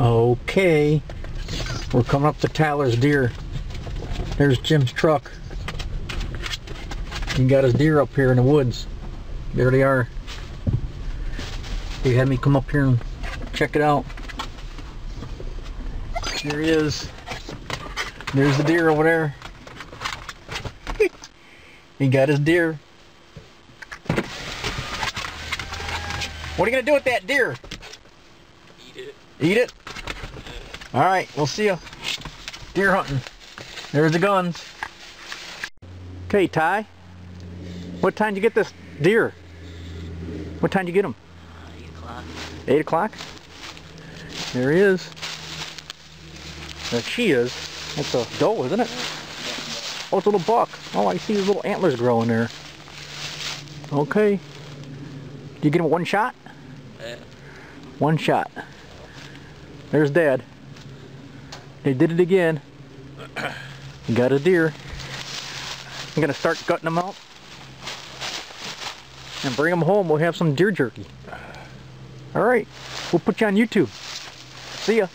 Okay, we're coming up to Tyler's deer. There's Jim's truck. He got his deer up here in the woods. There they are. He had me come up here and check it out. There he is. There's the deer over there. he got his deer. What are you gonna do with that deer? Eat it. Eat it? Alright, we'll see you. Deer hunting. There's the guns. Okay, Ty. What time did you get this deer? What time did you get him? 8 o'clock. 8 o'clock? There he is. That she is. That's a doe, isn't it? Oh, it's a little buck. Oh, I see his little antlers growing there. Okay. Did you get him one shot? Yeah. One shot. There's Dad. They did it again. Got a deer. I'm gonna start gutting them out and bring them home. We'll have some deer jerky. All right, we'll put you on YouTube. See ya.